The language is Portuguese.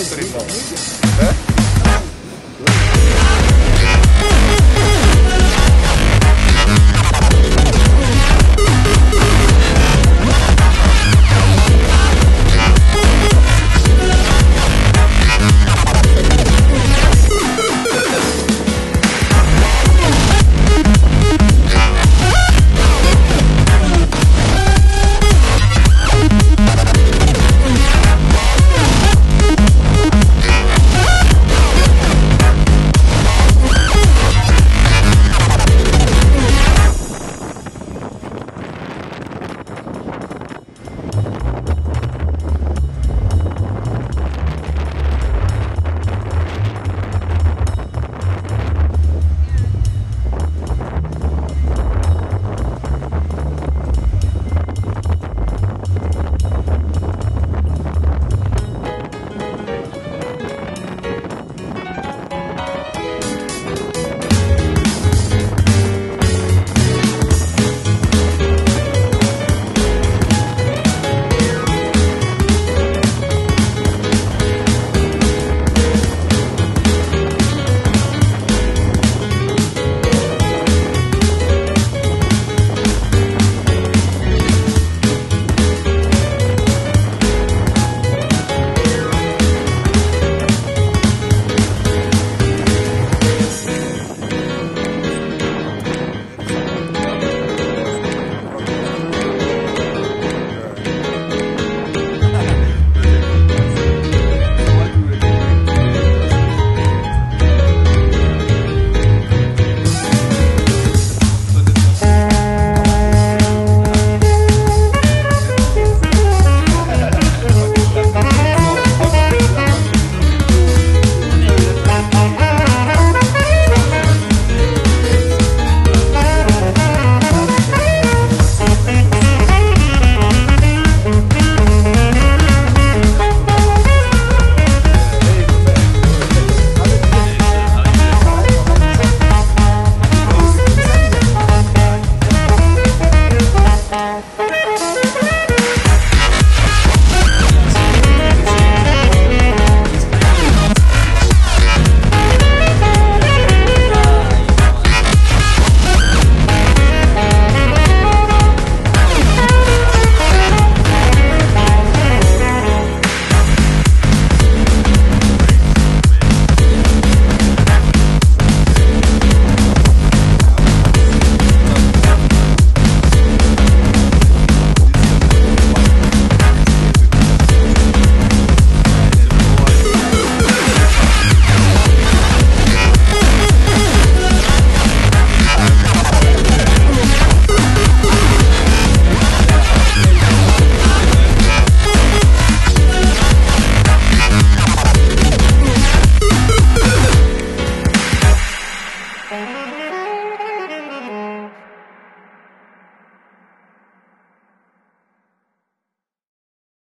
Mas, é?